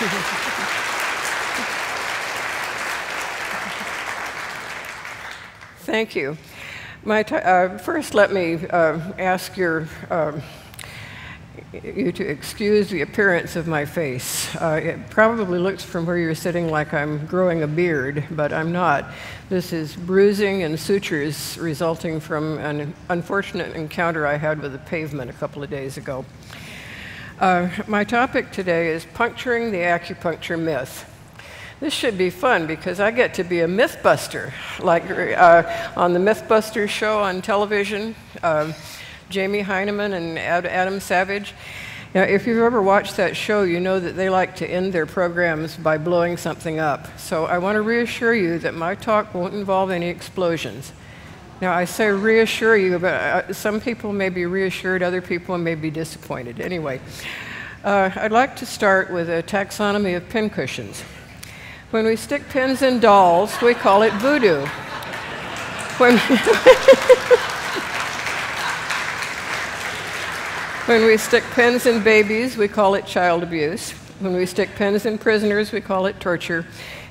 Thank you. Uh, first, let me uh, ask your, uh, you to excuse the appearance of my face. Uh, it probably looks from where you're sitting like I'm growing a beard, but I'm not. This is bruising and sutures resulting from an unfortunate encounter I had with the pavement a couple of days ago. Uh, my topic today is puncturing the acupuncture myth. This should be fun because I get to be a mythbuster, like uh, on the Mythbusters show on television. Um, Jamie Hyneman and Ad Adam Savage. Now, if you've ever watched that show, you know that they like to end their programs by blowing something up. So I want to reassure you that my talk won't involve any explosions. Now, I say reassure you, but uh, some people may be reassured, other people may be disappointed. Anyway, uh, I'd like to start with a taxonomy of pincushions. When we stick pins in dolls, we call it voodoo. When, when we stick pins in babies, we call it child abuse. When we stick pins in prisoners, we call it torture.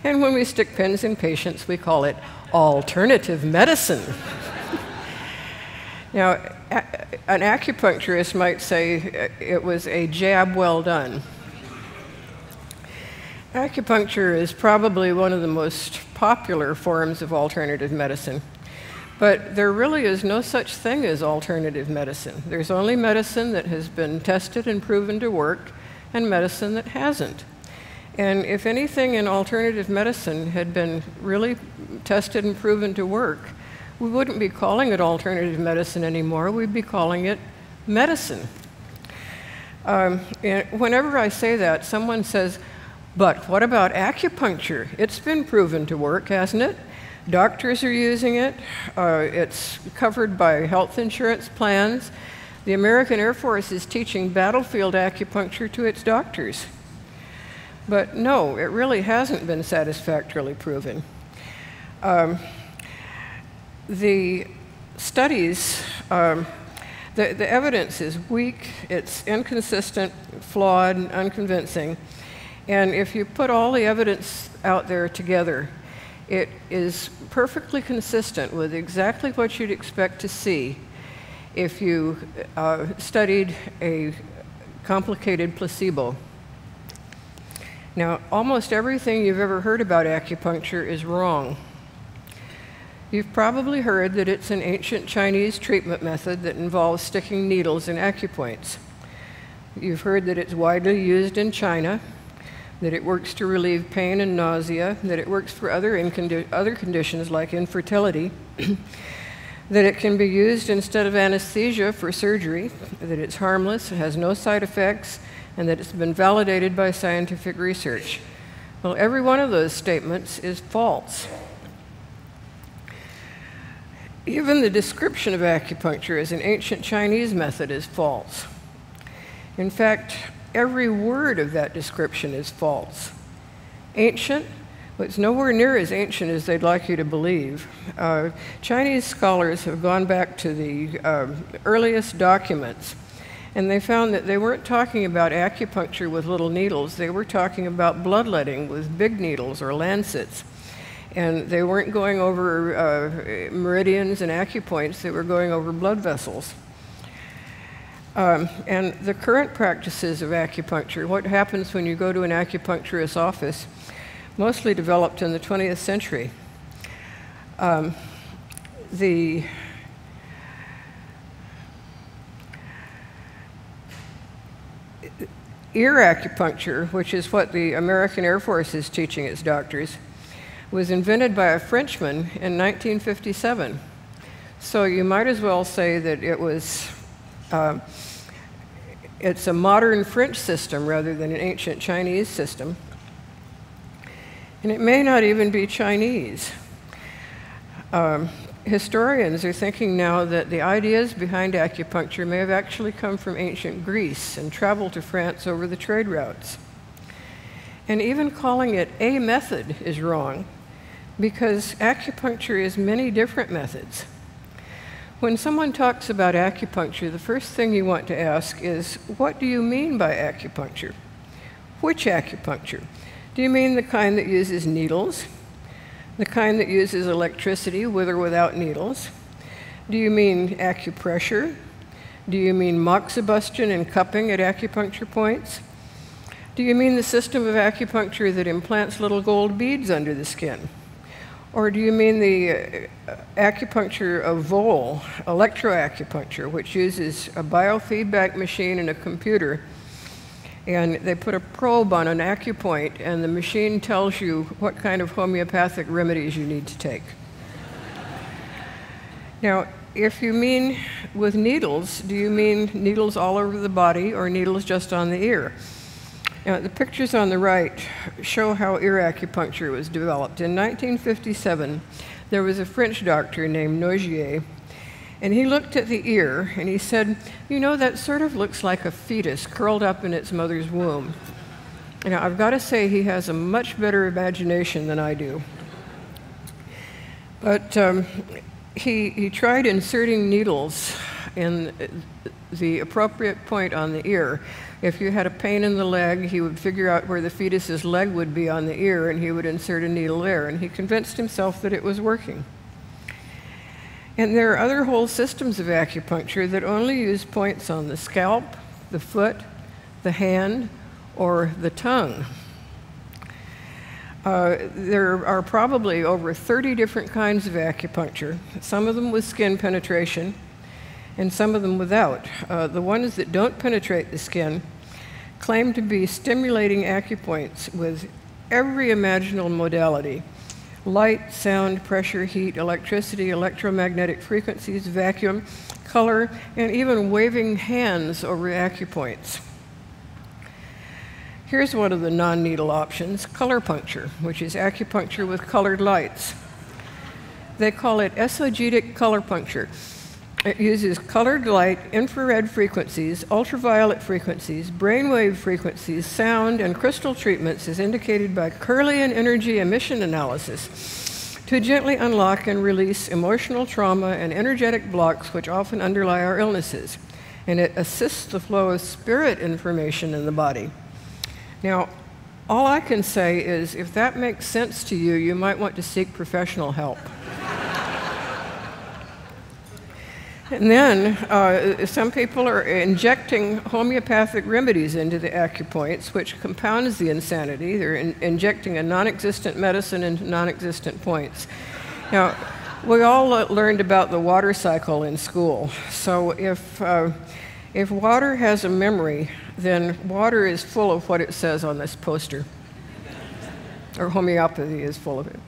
And when we stick pins in patients, we call it alternative medicine. now, an acupuncturist might say uh, it was a jab well done. Acupuncture is probably one of the most popular forms of alternative medicine. But there really is no such thing as alternative medicine. There's only medicine that has been tested and proven to work, and medicine that hasn't. And if anything in alternative medicine had been really tested and proven to work, we wouldn't be calling it alternative medicine anymore, we'd be calling it medicine. Um, whenever I say that, someone says, but what about acupuncture? It's been proven to work, hasn't it? Doctors are using it. Uh, it's covered by health insurance plans. The American Air Force is teaching battlefield acupuncture to its doctors. But no, it really hasn't been satisfactorily proven. Um, the studies, um, the, the evidence is weak, it's inconsistent, flawed, unconvincing. And if you put all the evidence out there together, it is perfectly consistent with exactly what you'd expect to see if you uh, studied a complicated placebo. Now, almost everything you've ever heard about acupuncture is wrong. You've probably heard that it's an ancient Chinese treatment method that involves sticking needles in acupoints. You've heard that it's widely used in China that it works to relieve pain and nausea, that it works for other, other conditions like infertility, that it can be used instead of anesthesia for surgery, that it's harmless, it has no side effects, and that it's been validated by scientific research. Well, every one of those statements is false. Even the description of acupuncture as an ancient Chinese method is false. In fact, every word of that description is false. Ancient, but it's nowhere near as ancient as they'd like you to believe. Uh, Chinese scholars have gone back to the uh, earliest documents, and they found that they weren't talking about acupuncture with little needles, they were talking about bloodletting with big needles or lancets. And they weren't going over uh, meridians and acupoints, they were going over blood vessels. Um, and the current practices of acupuncture, what happens when you go to an acupuncturist's office, mostly developed in the 20th century. Um, the ear acupuncture, which is what the American Air Force is teaching its doctors, was invented by a Frenchman in 1957. So you might as well say that it was uh, it's a modern French system rather than an ancient Chinese system. And it may not even be Chinese. Um, historians are thinking now that the ideas behind acupuncture may have actually come from ancient Greece and traveled to France over the trade routes. And even calling it a method is wrong because acupuncture is many different methods. When someone talks about acupuncture, the first thing you want to ask is, what do you mean by acupuncture? Which acupuncture? Do you mean the kind that uses needles? The kind that uses electricity with or without needles? Do you mean acupressure? Do you mean moxibustion and cupping at acupuncture points? Do you mean the system of acupuncture that implants little gold beads under the skin? Or do you mean the uh, acupuncture of Voll, electroacupuncture, which uses a biofeedback machine and a computer? And they put a probe on an acupoint, and the machine tells you what kind of homeopathic remedies you need to take. now, if you mean with needles, do you mean needles all over the body or needles just on the ear? Now, the pictures on the right show how ear acupuncture was developed. In 1957, there was a French doctor named Nogier, and he looked at the ear and he said, You know, that sort of looks like a fetus curled up in its mother's womb. Now, I've got to say, he has a much better imagination than I do. But um, he, he tried inserting needles in the appropriate point on the ear. If you had a pain in the leg, he would figure out where the fetus's leg would be on the ear and he would insert a needle there. And he convinced himself that it was working. And there are other whole systems of acupuncture that only use points on the scalp, the foot, the hand, or the tongue. Uh, there are probably over 30 different kinds of acupuncture, some of them with skin penetration, and some of them without. Uh, the ones that don't penetrate the skin claim to be stimulating acupoints with every imaginable modality light, sound, pressure, heat, electricity, electromagnetic frequencies, vacuum, color, and even waving hands over acupoints. Here's one of the non needle options color puncture, which is acupuncture with colored lights. They call it esogetic color puncture. It uses colored light, infrared frequencies, ultraviolet frequencies, brainwave frequencies, sound, and crystal treatments as indicated by Kirlian energy emission analysis to gently unlock and release emotional trauma and energetic blocks which often underlie our illnesses. And it assists the flow of spirit information in the body. Now, all I can say is if that makes sense to you, you might want to seek professional help. And then uh, some people are injecting homeopathic remedies into the acupoints, which compounds the insanity. They're in injecting a non existent medicine into non existent points. Now, we all learned about the water cycle in school. So if, uh, if water has a memory, then water is full of what it says on this poster, or homeopathy is full of it.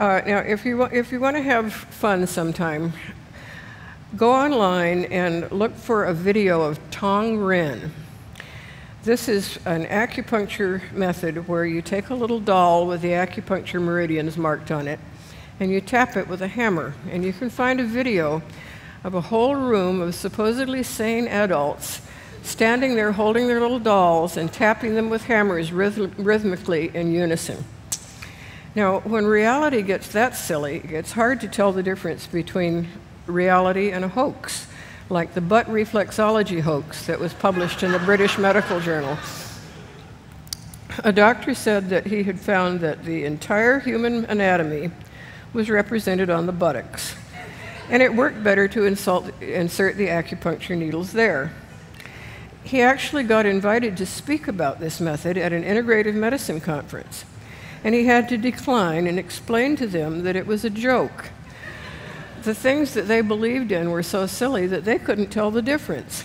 Uh, now, if you, if you want to have fun sometime, go online and look for a video of Tong Ren. This is an acupuncture method where you take a little doll with the acupuncture meridians marked on it and you tap it with a hammer. And you can find a video of a whole room of supposedly sane adults standing there holding their little dolls and tapping them with hammers rhythmically in unison. Now, when reality gets that silly, it's hard to tell the difference between reality and a hoax, like the butt reflexology hoax that was published in the British Medical Journal. A doctor said that he had found that the entire human anatomy was represented on the buttocks, and it worked better to insult, insert the acupuncture needles there. He actually got invited to speak about this method at an integrative medicine conference, and he had to decline and explain to them that it was a joke the things that they believed in were so silly that they couldn't tell the difference.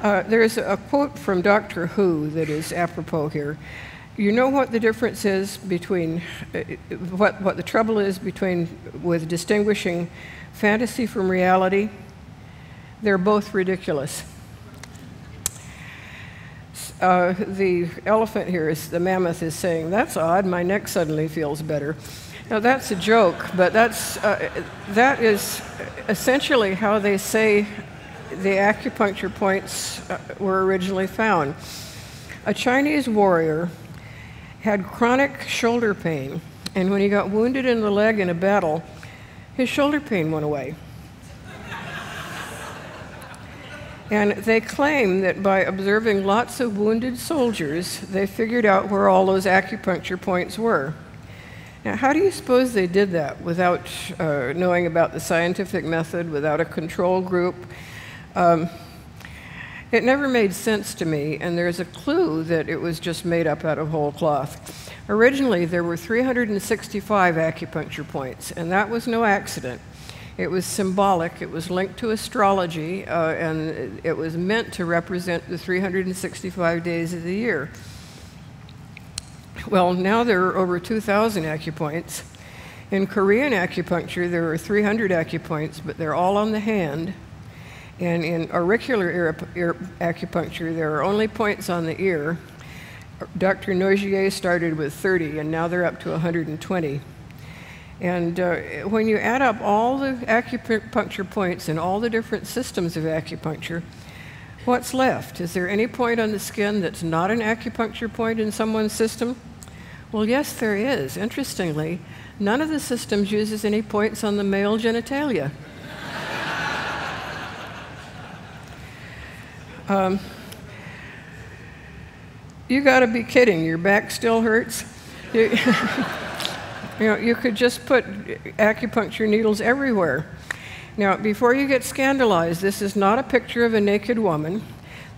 Uh, there's a quote from Doctor Who that is apropos here. You know what the difference is between uh, what, what the trouble is between with distinguishing fantasy from reality? They're both ridiculous. Uh, the elephant here is the mammoth is saying, That's odd, my neck suddenly feels better. Now, that's a joke, but that's, uh, that is essentially how they say the acupuncture points uh, were originally found. A Chinese warrior had chronic shoulder pain, and when he got wounded in the leg in a battle, his shoulder pain went away. And they claim that by observing lots of wounded soldiers, they figured out where all those acupuncture points were. Now, how do you suppose they did that without uh, knowing about the scientific method, without a control group? Um, it never made sense to me, and there's a clue that it was just made up out of whole cloth. Originally, there were 365 acupuncture points, and that was no accident. It was symbolic, it was linked to astrology, uh, and it was meant to represent the 365 days of the year. Well, now there are over 2,000 acupoints. In Korean acupuncture, there are 300 acupoints, but they're all on the hand. And in auricular acupuncture, there are only points on the ear. Dr. Nogier started with 30, and now they're up to 120. And uh, when you add up all the acupuncture points and all the different systems of acupuncture, what's left? Is there any point on the skin that's not an acupuncture point in someone's system? Well, yes, there is. Interestingly, none of the systems uses any points on the male genitalia. um, you got to be kidding. Your back still hurts? You You know, you could just put acupuncture needles everywhere. Now, before you get scandalized, this is not a picture of a naked woman.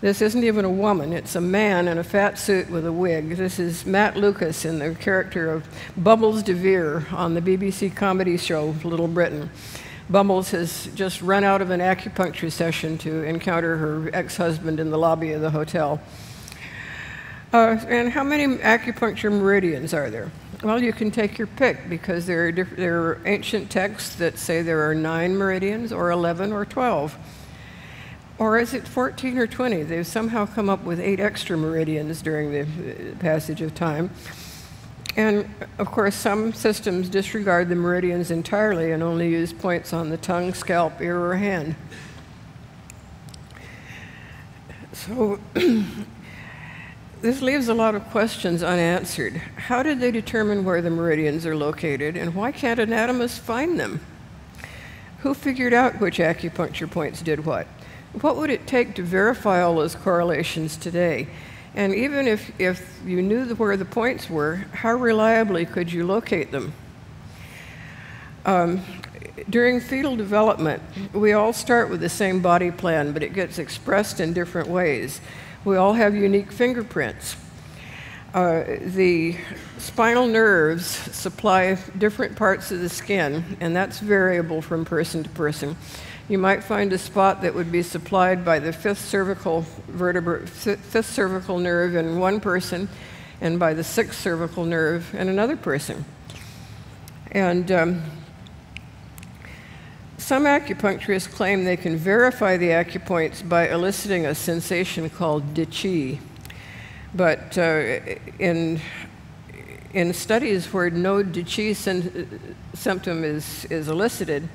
This isn't even a woman, it's a man in a fat suit with a wig. This is Matt Lucas in the character of Bubbles DeVere on the BBC comedy show Little Britain. Bubbles has just run out of an acupuncture session to encounter her ex husband in the lobby of the hotel. Uh, and how many acupuncture meridians are there? Well, you can take your pick because there are, there are ancient texts that say there are nine meridians, or 11, or 12. Or is it 14 or 20? They've somehow come up with eight extra meridians during the uh, passage of time. And of course, some systems disregard the meridians entirely and only use points on the tongue, scalp, ear, or hand. So This leaves a lot of questions unanswered. How did they determine where the meridians are located, and why can't anatomists find them? Who figured out which acupuncture points did what? What would it take to verify all those correlations today? And even if, if you knew where the points were, how reliably could you locate them? Um, during fetal development, we all start with the same body plan, but it gets expressed in different ways. We all have unique fingerprints. Uh, the spinal nerves supply different parts of the skin, and that's variable from person to person. You might find a spot that would be supplied by the fifth cervical vertebra, fifth cervical nerve in one person, and by the sixth cervical nerve in another person. And um, some acupuncturists claim they can verify the acupoints by eliciting a sensation called de qi. But uh, in, in studies where no de qi symptom is, is elicited,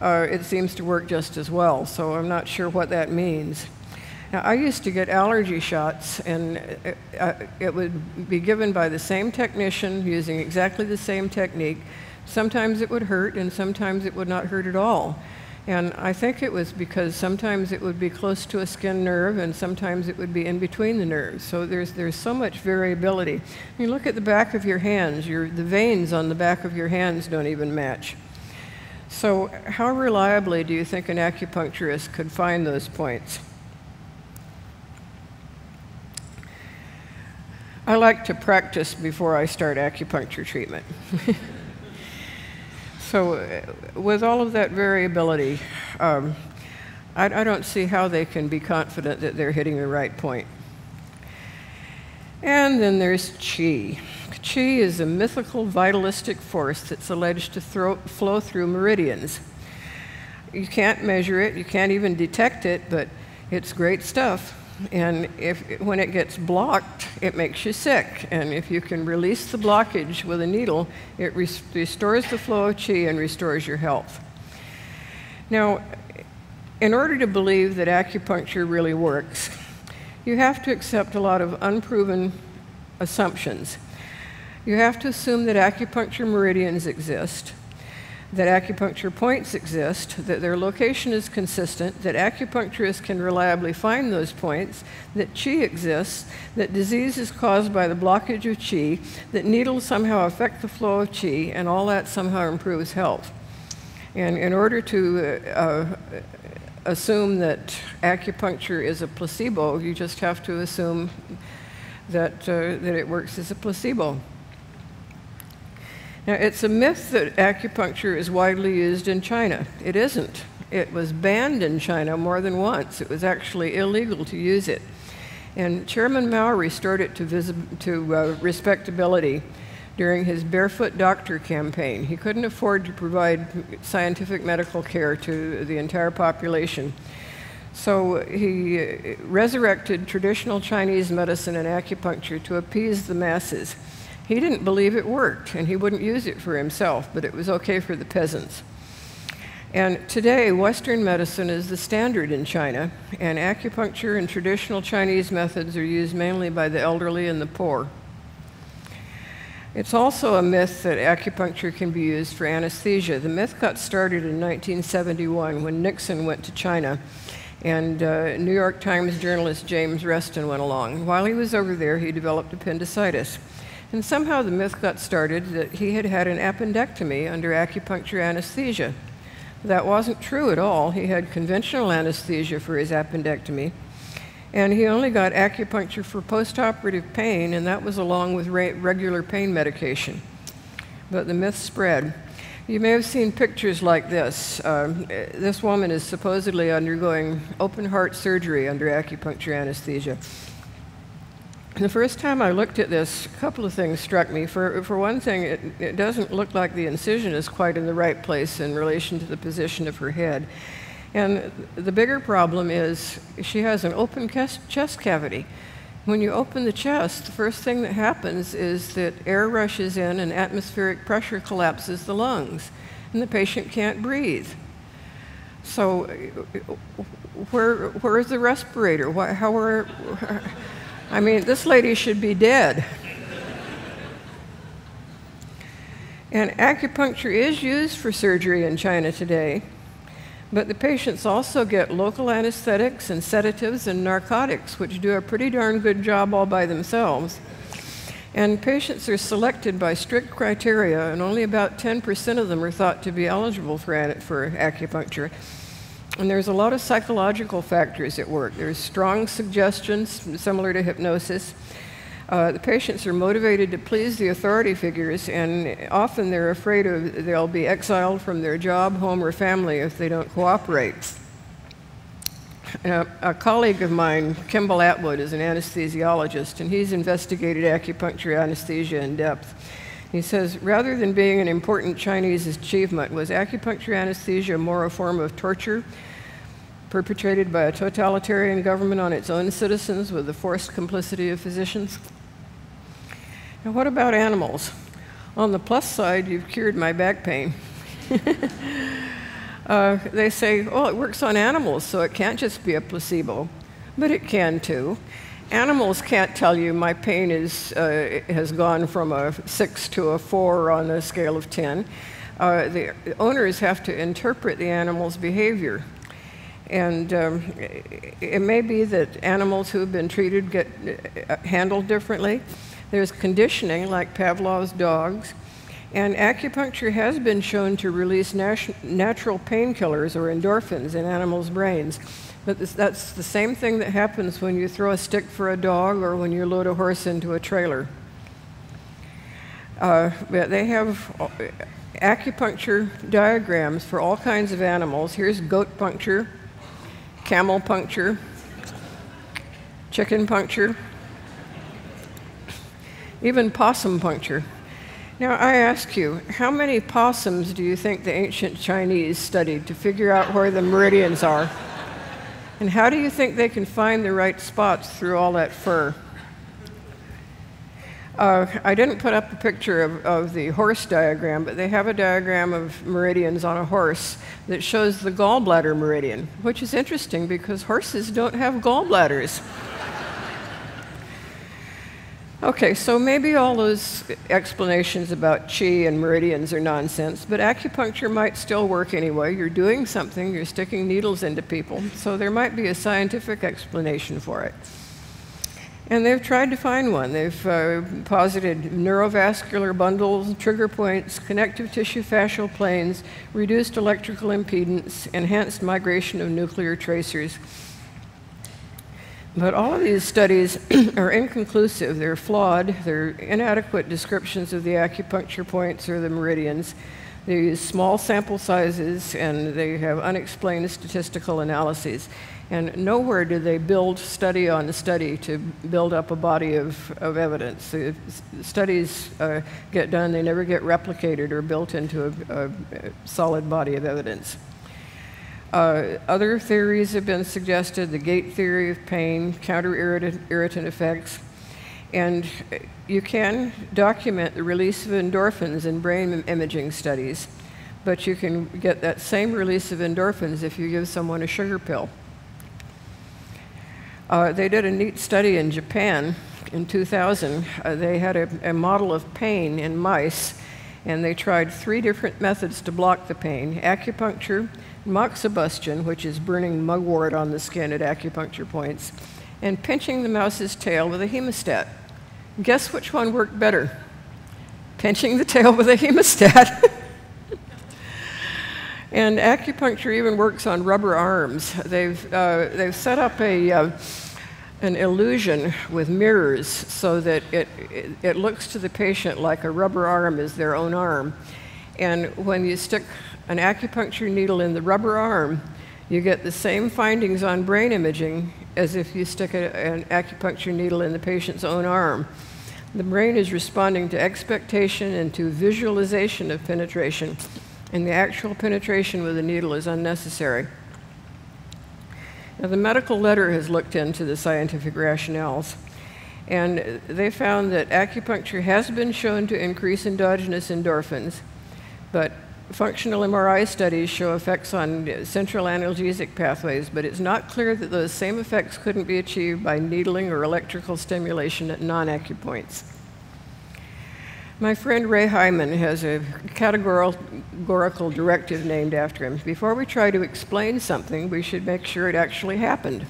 uh, it seems to work just as well. So I'm not sure what that means. Now, I used to get allergy shots, and it, uh, it would be given by the same technician using exactly the same technique Sometimes it would hurt, and sometimes it would not hurt at all. And I think it was because sometimes it would be close to a skin nerve, and sometimes it would be in between the nerves. So there's, there's so much variability. You look at the back of your hands, your, the veins on the back of your hands don't even match. So, how reliably do you think an acupuncturist could find those points? I like to practice before I start acupuncture treatment. So, uh, with all of that variability, um, I, I don't see how they can be confident that they're hitting the right point. And then there's chi. Chi is a mythical vitalistic force that's alleged to throw, flow through meridians. You can't measure it, you can't even detect it, but it's great stuff. And if, when it gets blocked, it makes you sick. And if you can release the blockage with a needle, it res restores the flow of qi and restores your health. Now, in order to believe that acupuncture really works, you have to accept a lot of unproven assumptions. You have to assume that acupuncture meridians exist, that acupuncture points exist, that their location is consistent, that acupuncturists can reliably find those points, that qi exists, that disease is caused by the blockage of qi, that needles somehow affect the flow of qi, and all that somehow improves health. And in order to uh, uh, assume that acupuncture is a placebo, you just have to assume that, uh, that it works as a placebo. Now, it's a myth that acupuncture is widely used in China. It isn't. It was banned in China more than once. It was actually illegal to use it. And Chairman Mao restored it to, to uh, respectability during his Barefoot Doctor campaign. He couldn't afford to provide scientific medical care to the entire population. So he uh, resurrected traditional Chinese medicine and acupuncture to appease the masses. He didn't believe it worked, and he wouldn't use it for himself, but it was okay for the peasants. And today, Western medicine is the standard in China, and acupuncture and traditional Chinese methods are used mainly by the elderly and the poor. It's also a myth that acupuncture can be used for anesthesia. The myth got started in 1971 when Nixon went to China, and uh, New York Times journalist James Reston went along. While he was over there, he developed appendicitis. And somehow the myth got started that he had had an appendectomy under acupuncture anesthesia. That wasn't true at all. He had conventional anesthesia for his appendectomy. And he only got acupuncture for postoperative pain, and that was along with regular pain medication. But the myth spread. You may have seen pictures like this. Uh, this woman is supposedly undergoing open heart surgery under acupuncture anesthesia. The first time I looked at this, a couple of things struck me. For, for one thing, it, it doesn't look like the incision is quite in the right place in relation to the position of her head. And the bigger problem is she has an open chest cavity. When you open the chest, the first thing that happens is that air rushes in and atmospheric pressure collapses the lungs, and the patient can't breathe. So, where, where is the respirator? How are. I mean, this lady should be dead. and acupuncture is used for surgery in China today, but the patients also get local anesthetics and sedatives and narcotics, which do a pretty darn good job all by themselves. And patients are selected by strict criteria, and only about 10% of them are thought to be eligible for, for acupuncture. And there's a lot of psychological factors at work. There's strong suggestions, similar to hypnosis. Uh, the patients are motivated to please the authority figures, and often they're afraid of they'll be exiled from their job, home, or family if they don't cooperate. Uh, a colleague of mine, Kimball Atwood, is an anesthesiologist, and he's investigated acupuncture anesthesia in depth. He says, rather than being an important Chinese achievement, was acupuncture anesthesia more a form of torture perpetrated by a totalitarian government on its own citizens with the forced complicity of physicians? And what about animals? On the plus side, you've cured my back pain. uh, they say, oh, it works on animals, so it can't just be a placebo. But it can too. Animals can't tell you my pain is, uh, has gone from a six to a four on a scale of 10. Uh, the owners have to interpret the animal's behavior. And um, it may be that animals who have been treated get uh, handled differently. There's conditioning, like Pavlov's dogs. And acupuncture has been shown to release natural painkillers or endorphins in animals' brains. But this, that's the same thing that happens when you throw a stick for a dog or when you load a horse into a trailer. Uh, they have uh, acupuncture diagrams for all kinds of animals. Here's goat puncture, camel puncture, chicken puncture, even possum puncture. Now, I ask you, how many possums do you think the ancient Chinese studied to figure out where the meridians are? And how do you think they can find the right spots through all that fur? Uh, I didn't put up a picture of, of, the horse diagram, but they have a diagram of meridians on a horse that shows the gallbladder meridian, which is interesting because horses don't have gallbladders. Okay, so maybe all those explanations about chi and meridians are nonsense, but acupuncture might still work anyway. You're doing something, you're sticking needles into people, so there might be a scientific explanation for it. And they've tried to find one. They've uh, posited neurovascular bundles, trigger points, connective tissue fascial planes, reduced electrical impedance, enhanced migration of nuclear tracers. But all of these studies are inconclusive. They're flawed. They're inadequate descriptions of the acupuncture points or the meridians. They use small sample sizes and they have unexplained statistical analyses. And nowhere do they build study on study to build up a body of, of evidence. The studies uh, get done, they never get replicated or built into a, a solid body of evidence. Uh, other theories have been suggested the gate theory of pain, counter irritant effects, and you can document the release of endorphins in brain imaging studies, but you can get that same release of endorphins if you give someone a sugar pill. Uh, they did a neat study in Japan in 2000. Uh, they had a, a model of pain in mice, and they tried three different methods to block the pain acupuncture, moxibustion, which is burning mugwort on the skin at acupuncture points, and pinching the mouse's tail with a hemostat. Guess which one worked better? Pinching the tail with a hemostat. and acupuncture even works on rubber arms. They've, uh, they've set up a, uh, an illusion with mirrors so that it, it, it looks to the patient like a rubber arm is their own arm. And when you stick an acupuncture needle in the rubber arm, you get the same findings on brain imaging as if you stick a, an acupuncture needle in the patient's own arm. The brain is responding to expectation and to visualization of penetration, and the actual penetration with the needle is unnecessary. Now, the medical letter has looked into the scientific rationales, and they found that acupuncture has been shown to increase endogenous endorphins, but Functional MRI studies show effects on central analgesic pathways, but it's not clear that those same effects couldn't be achieved by needling or electrical stimulation at non acupoints. My friend Ray Hyman has a categorical directive named after him. Before we try to explain something, we should make sure it actually happened.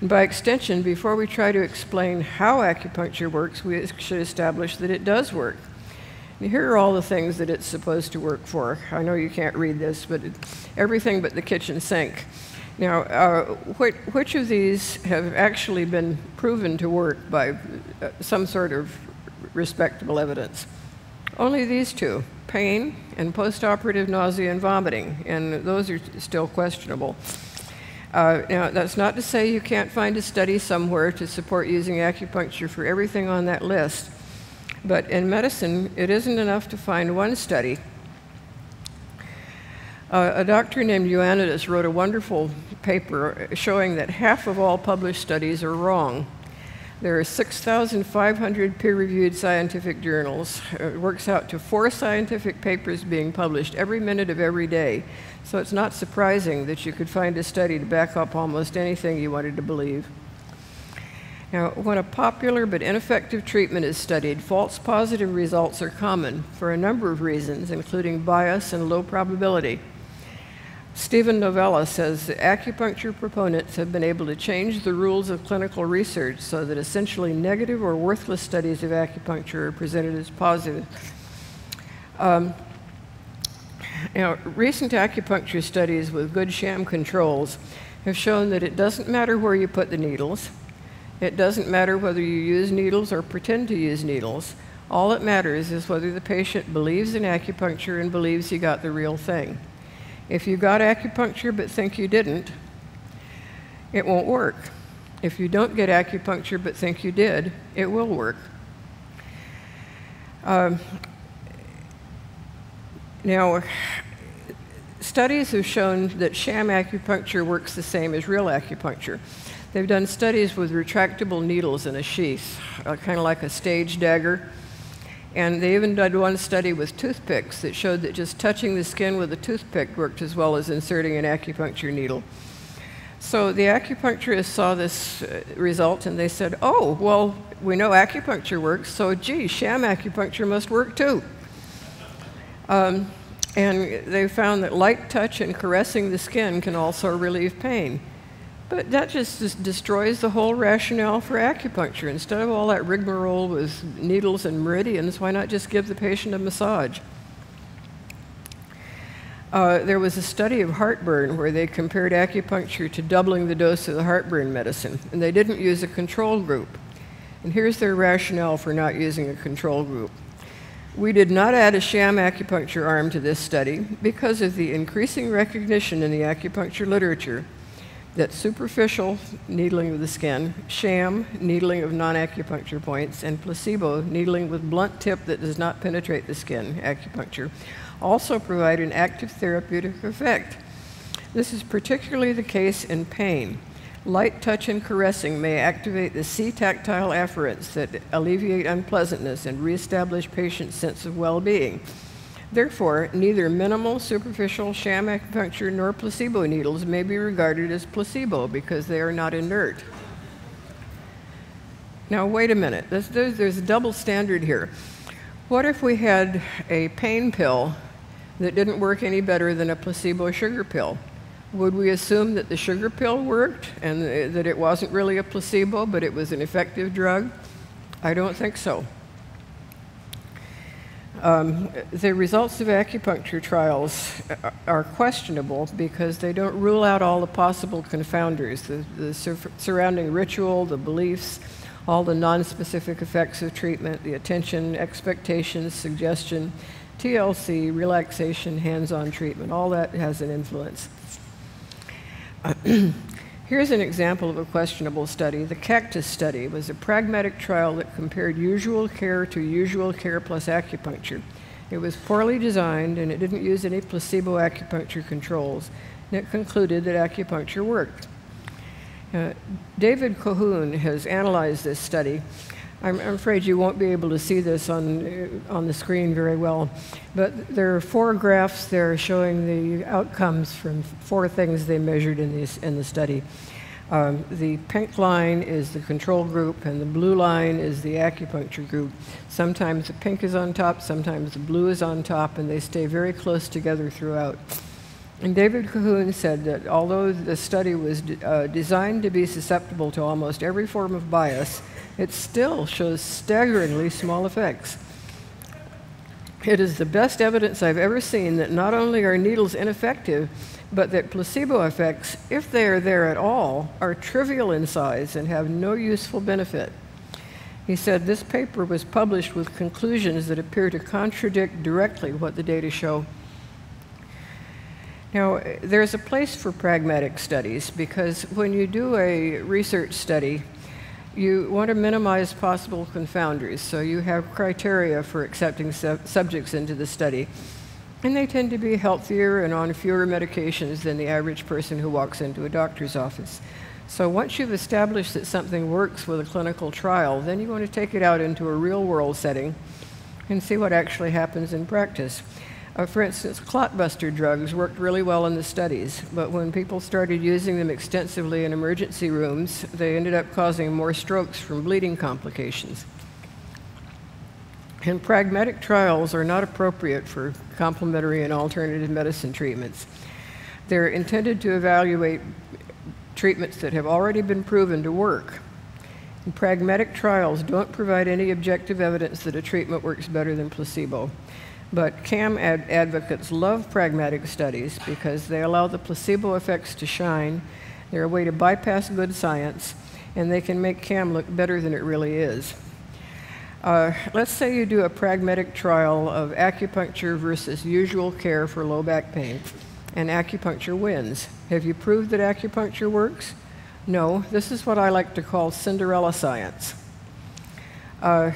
And by extension, before we try to explain how acupuncture works, we should establish that it does work. Here are all the things that it's supposed to work for. I know you can't read this, but it, everything but the kitchen sink. Now, uh, which, which, of these have actually been proven to work by uh, some sort of respectable evidence? Only these two pain and postoperative nausea and vomiting, and those are still questionable. Uh, now, that's not to say you can't find a study somewhere to support using acupuncture for everything on that list. But in medicine, it isn't enough to find one study. Uh, a doctor named Ioannidis wrote a wonderful paper showing that half of all published studies are wrong. There are 6,500 peer reviewed scientific journals. It works out to four scientific papers being published every minute of every day. So it's not surprising that you could find a study to back up almost anything you wanted to believe. Now, when a popular but ineffective treatment is studied, false positive results are common for a number of reasons, including bias and low probability. Steven Novella says acupuncture proponents have been able to change the rules of clinical research so that essentially negative or worthless studies of acupuncture are presented as positive. Um, now, recent acupuncture studies with good sham controls have shown that it doesn't matter where you put the needles, it doesn't matter whether you use needles or pretend to use needles. All that matters is whether the patient believes in acupuncture and believes you got the real thing. If you got acupuncture but think you didn't, it won't work. If you don't get acupuncture but think you did, it will work. Um, now, studies have shown that sham acupuncture works the same as real acupuncture. They've done studies with retractable needles in a sheath, uh, kind of like a stage dagger. And they even did one study with toothpicks that showed that just touching the skin with a toothpick worked as well as inserting an acupuncture needle. So the acupuncturists saw this uh, result and they said, oh, well, we know acupuncture works, so gee, sham acupuncture must work too. Um, and they found that light touch and caressing the skin can also relieve pain. But that just destroys the whole rationale for acupuncture. Instead of all that rigmarole with needles and meridians, why not just give the patient a massage? Uh, there was a study of heartburn where they compared acupuncture to doubling the dose of the heartburn medicine, and they didn't use a control group. And here's their rationale for not using a control group. We did not add a sham acupuncture arm to this study because of the increasing recognition in the acupuncture literature that superficial needling of the skin, sham needling of non acupuncture points, and placebo needling with blunt tip that does not penetrate the skin, acupuncture, also provide an active therapeutic effect. This is particularly the case in pain. Light touch and caressing may activate the C tactile afferents that alleviate unpleasantness and reestablish patients' sense of well being. Therefore, neither minimal, superficial, sham acupuncture nor placebo needles may be regarded as placebo because they are not inert. Now, wait a minute. There's, there's, a double standard here. What if we had a pain pill that didn't work any better than a placebo sugar pill? Would we assume that the sugar pill worked and that it wasn't really a placebo, but it was an effective drug? I don't think so. Um, the results of acupuncture trials are questionable because they don't rule out all the possible confounders the, the sur surrounding ritual, the beliefs, all the non-specific effects of treatment, the attention, expectations, suggestion, TLC, relaxation, hands-on treatment, all that has an influence. Here's an example of a questionable study. The Cactus study was a pragmatic trial that compared usual care to usual care plus acupuncture. It was poorly designed and it didn't use any placebo acupuncture controls. And it concluded that acupuncture worked. Uh, David Colquhoun has analyzed this study. I'm, afraid you won't be able to see this on, uh, on the screen very well, but there are four graphs there showing the outcomes from four things they measured in, this, in the study. Um, the pink line is the control group, and the blue line is the acupuncture group. Sometimes the pink is on top, sometimes the blue is on top, and they stay very close together throughout. And David Colquhoun said that although the study was uh, designed to be susceptible to almost every form of bias, it still shows staggeringly small effects. It is the best evidence I've ever seen that not only are needles ineffective, but that placebo effects, if they are there at all, are trivial in size and have no useful benefit. He said this paper was published with conclusions that appear to contradict directly what the data show. Now, there's a place for pragmatic studies because when you do a research study, you want to minimize possible confounders, so you have criteria for accepting sub subjects into the study. And they tend to be healthier and on fewer medications than the average person who walks into a doctor's office. So once you've established that something works with a clinical trial, then you want to take it out into a real world setting and see what actually happens in practice. Uh, for instance, clotbuster drugs worked really well in the studies, but when people started using them extensively in emergency rooms, they ended up causing more strokes from bleeding complications. And pragmatic trials are not appropriate for complementary and alternative medicine treatments. They're intended to evaluate treatments that have already been proven to work. And pragmatic trials don't provide any objective evidence that a treatment works better than placebo. But CAM ad advocates love pragmatic studies because they allow the placebo effects to shine. They're a way to bypass good science, and they can make CAM look better than it really is. Uh, let's say you do a pragmatic trial of acupuncture versus usual care for low back pain, and acupuncture wins. Have you proved that acupuncture works? No, this is what I like to call Cinderella science. Uh,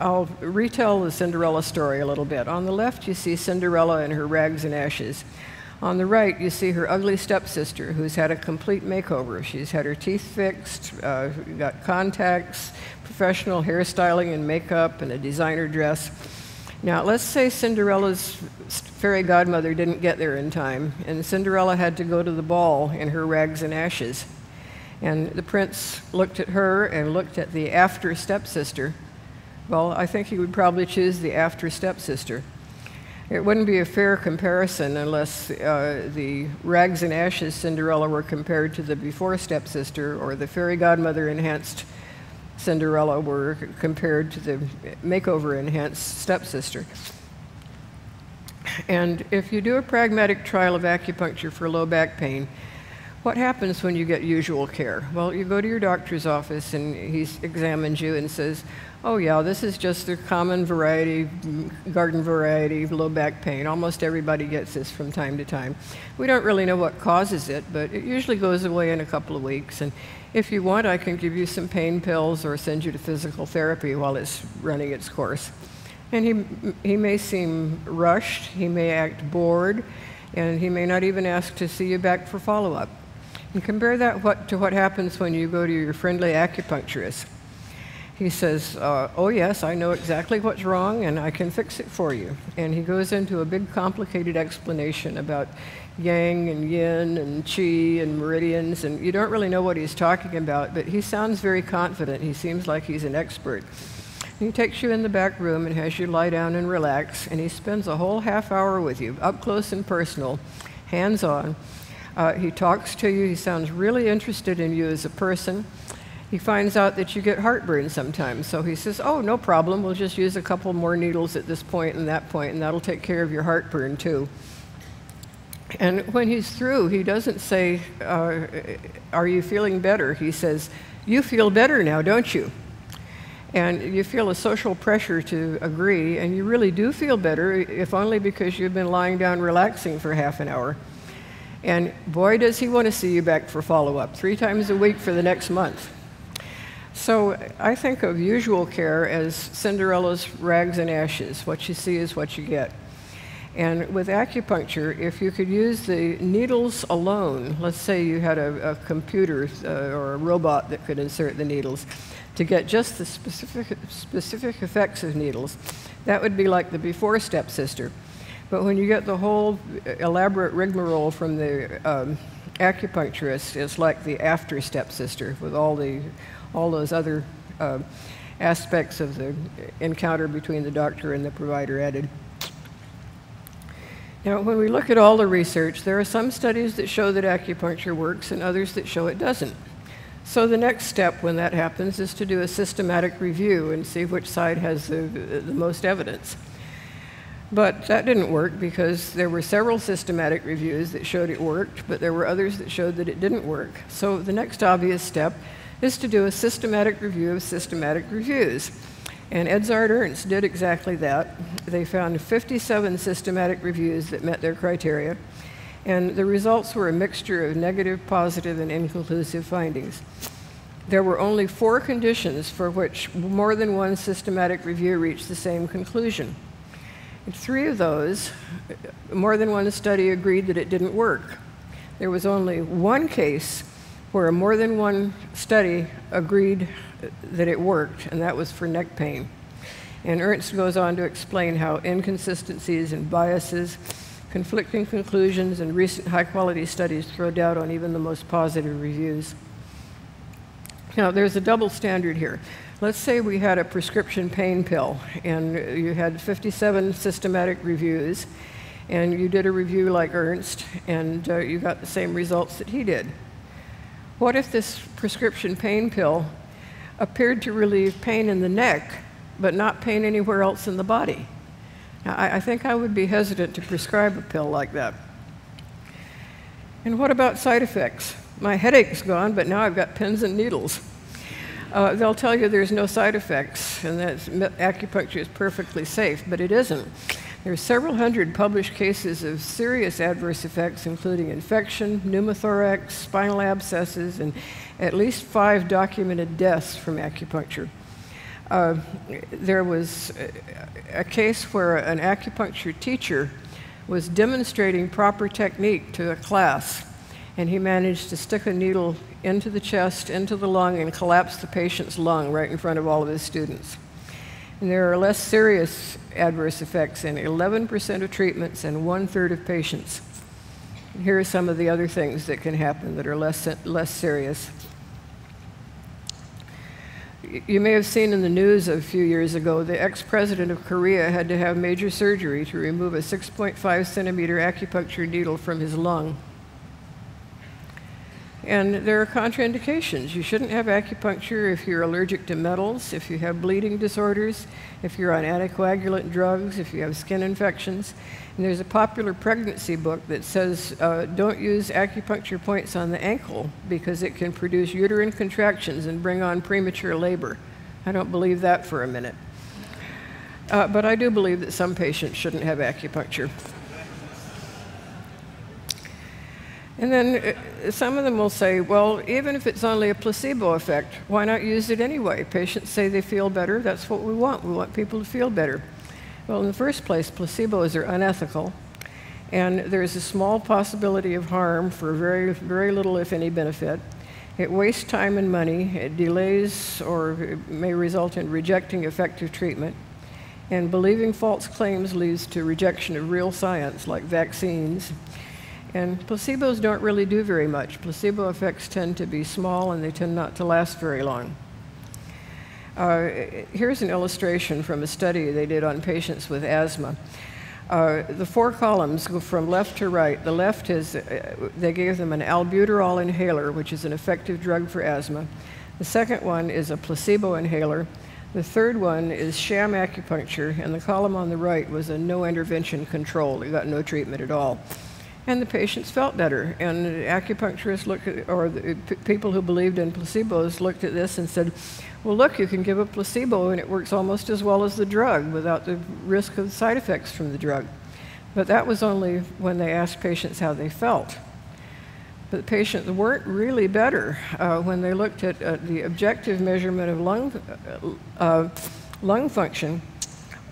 I'll retell the Cinderella story a little bit. On the left, you see Cinderella in her rags and ashes. On the right, you see her ugly stepsister who's had a complete makeover. She's had her teeth fixed, uh, got contacts, professional hairstyling and makeup, and a designer dress. Now, let's say Cinderella's fairy godmother didn't get there in time, and Cinderella had to go to the ball in her rags and ashes. And the prince looked at her and looked at the after stepsister. Well, I think he would probably choose the after stepsister. It wouldn't be a fair comparison unless uh, the rags and ashes Cinderella were compared to the before stepsister or the fairy godmother enhanced Cinderella were compared to the makeover enhanced stepsister. And if you do a pragmatic trial of acupuncture for low back pain, what happens when you get usual care? Well, you go to your doctor's office and he examines you and says, Oh, yeah, this is just a common variety, garden variety, low back pain. Almost everybody gets this from time to time. We don't really know what causes it, but it usually goes away in a couple of weeks. And if you want, I can give you some pain pills or send you to physical therapy while it's running its course. And he, he may seem rushed, he may act bored, and he may not even ask to see you back for follow up. And compare that what, to what happens when you go to your friendly acupuncturist. He says, uh, Oh, yes, I know exactly what's wrong and I can fix it for you. And he goes into a big, complicated explanation about yang and yin and qi and meridians, and you don't really know what he's talking about, but he sounds very confident. He seems like he's an expert. He takes you in the back room and has you lie down and relax, and he spends a whole half hour with you, up close and personal, hands on. Uh, he talks to you, he sounds really interested in you as a person he finds out that you get heartburn sometimes. So he says, Oh, no problem. We'll just use a couple more needles at this point and that point, and that'll take care of your heartburn too. And when he's through, he doesn't say, uh, Are you feeling better? He says, You feel better now, don't you? And you feel a social pressure to agree, and you really do feel better, if only because you've been lying down relaxing for half an hour. And boy, does he want to see you back for follow up, three times a week for the next month. So I think of usual care as Cinderella's rags and ashes. What you see is what you get. And with acupuncture, if you could use the needles alone, let's say you had a, a computer uh, or a robot that could insert the needles, to get just the specific, specific effects of needles, that would be like the before stepsister. But when you get the whole elaborate rigmarole from the um, acupuncturist, it's like the after stepsister with all the all those other uh, aspects of the encounter between the doctor and the provider added. Now, when we look at all the research, there are some studies that show that acupuncture works and others that show it doesn't. So the next step when that happens is to do a systematic review and see which side has the, the most evidence. But that didn't work because there were several systematic reviews that showed it worked, but there were others that showed that it didn't work. So the next obvious step is to do a systematic review of systematic reviews. And Edzard Ernst did exactly that. They found 57 systematic reviews that met their criteria, and the results were a mixture of negative, positive, and inconclusive findings. There were only four conditions for which more than one systematic review reached the same conclusion. Three of those, more than one study agreed that it didn't work. There was only one case where more than one study agreed that it worked, and that was for neck pain. And Ernst goes on to explain how inconsistencies and biases, conflicting conclusions, and recent high quality studies throw doubt on even the most positive reviews. Now, there's a double standard here. Let's say we had a prescription pain pill, and you had 57 systematic reviews, and you did a review like Ernst, and uh, you got the same results that he did. What if this prescription pain pill appeared to relieve pain in the neck, but not pain anywhere else in the body? Now, I, I think I would be hesitant to prescribe a pill like that. And what about side effects? My headache's gone, but now I've got pins and needles. Uh, they'll tell you there's no side effects and that acupuncture is perfectly safe, but it isn't. There are several hundred published cases of serious adverse effects, including infection, pneumothorax, spinal abscesses, and at least five documented deaths from acupuncture. Uh, there was a case where an acupuncture teacher was demonstrating proper technique to a class, and he managed to stick a needle into the chest, into the lung, and collapse the patient's lung right in front of all of his students. And there are less serious adverse effects in 11% of treatments and one third of patients. And here are some of the other things that can happen that are less, less serious. You may have seen in the news a few years ago the ex president of Korea had to have major surgery to remove a 6.5 centimeter acupuncture needle from his lung. And there are contraindications. You shouldn't have acupuncture if you're allergic to metals, if you have bleeding disorders, if you're on anticoagulant drugs, if you have skin infections. And there's a popular pregnancy book that says uh, don't use acupuncture points on the ankle because it can produce uterine contractions and bring on premature labor. I don't believe that for a minute. Uh, but I do believe that some patients shouldn't have acupuncture. And then uh, some of them will say, well, even if it's only a placebo effect, why not use it anyway? Patients say they feel better. That's what we want. We want people to feel better. Well, in the first place, placebos are unethical, and there's a small possibility of harm for very, very little, if any, benefit. It wastes time and money, it delays or may result in rejecting effective treatment, and believing false claims leads to rejection of real science like vaccines and placebos don't really do very much. Placebo effects tend to be small and they tend not to last very long. Uh, here's an illustration from a study they did on patients with asthma. Uh, the four columns go from left to right. The left is, uh, they gave them an albuterol inhaler, which is an effective drug for asthma. The second one is a placebo inhaler. The third one is sham acupuncture, and the column on the right was a no intervention control. They got no treatment at all and the patients felt better. And acupuncturists looked at, or the people who believed in placebos looked at this and said, well, look, you can give a placebo and it works almost as well as the drug without the risk of side effects from the drug. But that was only when they asked patients how they felt. But the patients weren't really better uh, when they looked at uh, the objective measurement of lung, uh lung function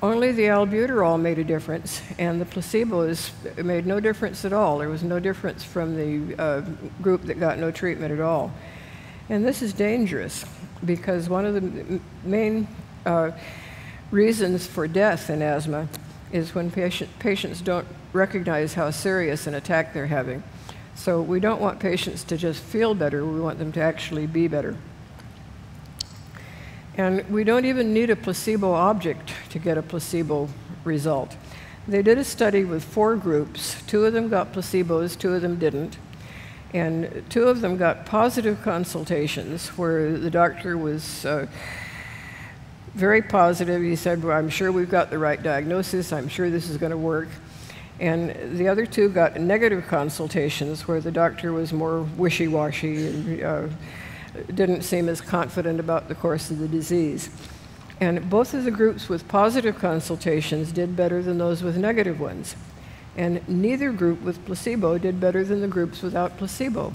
only the albuterol made a difference, and the placebos made no difference at all. There was no difference from the uh, group that got no treatment at all. And this is dangerous because one of the main uh, reasons for death in asthma is when patient, patients don't recognize how serious an attack they're having. So we don't want patients to just feel better, we want them to actually be better. And we don't even need a placebo object to get a placebo result. They did a study with four groups. Two of them got placebos, two of them didn't. And two of them got positive consultations where the doctor was uh, very positive. He said, well, I'm sure we've got the right diagnosis, I'm sure this is going to work. And the other two got negative consultations where the doctor was more wishy washy and uh, didn't seem as confident about the course of the disease. And both of the groups with positive consultations did better than those with negative ones. And neither group with placebo did better than the groups without placebo.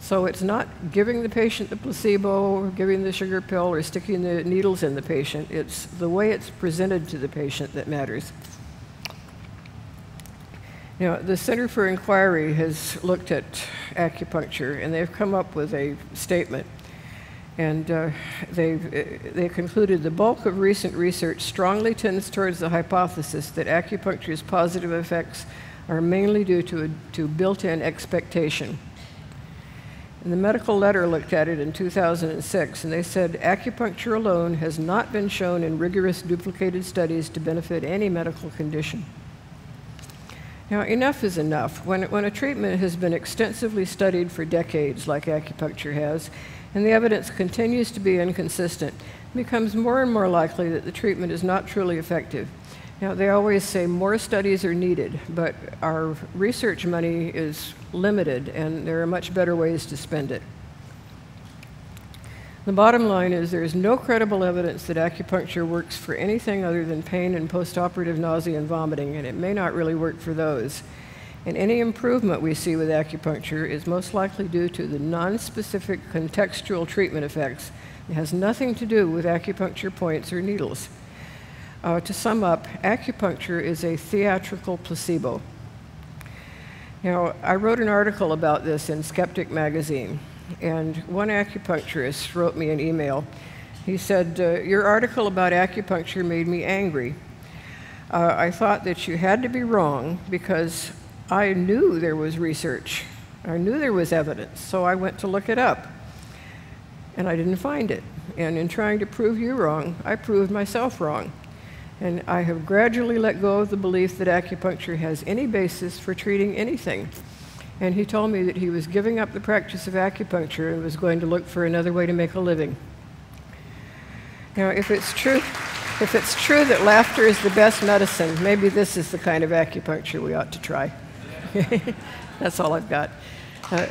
So it's not giving the patient the placebo, or giving the sugar pill, or sticking the needles in the patient. It's the way it's presented to the patient that matters. Know, the Center for Inquiry has looked at acupuncture and they've come up with a statement. And uh, they they concluded the bulk of recent research strongly tends towards the hypothesis that acupuncture's positive effects are mainly due to, a, to built in expectation. And the medical letter looked at it in 2006, and they said acupuncture alone has not been shown in rigorous duplicated studies to benefit any medical condition. Now, enough is enough. When, when a treatment has been extensively studied for decades, like acupuncture has, and the evidence continues to be inconsistent, it becomes more and more likely that the treatment is not truly effective. Now, they always say more studies are needed, but our research money is limited, and there are much better ways to spend it. The bottom line is there is no credible evidence that acupuncture works for anything other than pain and postoperative nausea and vomiting, and it may not really work for those. And any improvement we see with acupuncture is most likely due to the non-specific contextual treatment effects. It has nothing to do with acupuncture points or needles. Uh, to sum up, acupuncture is a theatrical placebo. Now, I wrote an article about this in Skeptic magazine. And one acupuncturist wrote me an email He said, uh, Your article about acupuncture made me angry. Uh, I thought that you had to be wrong because I knew there was research. I knew there was evidence, so I went to look it up. And I didn't find it. And in trying to prove you wrong, I proved myself wrong. And I have gradually let go of the belief that acupuncture has any basis for treating anything. And he told me that he was giving up the practice of acupuncture and was going to look for another way to make a living. Now, if it's true, if it's true that laughter is the best medicine, maybe this is the kind of acupuncture we ought to try. That's all I've got. Uh,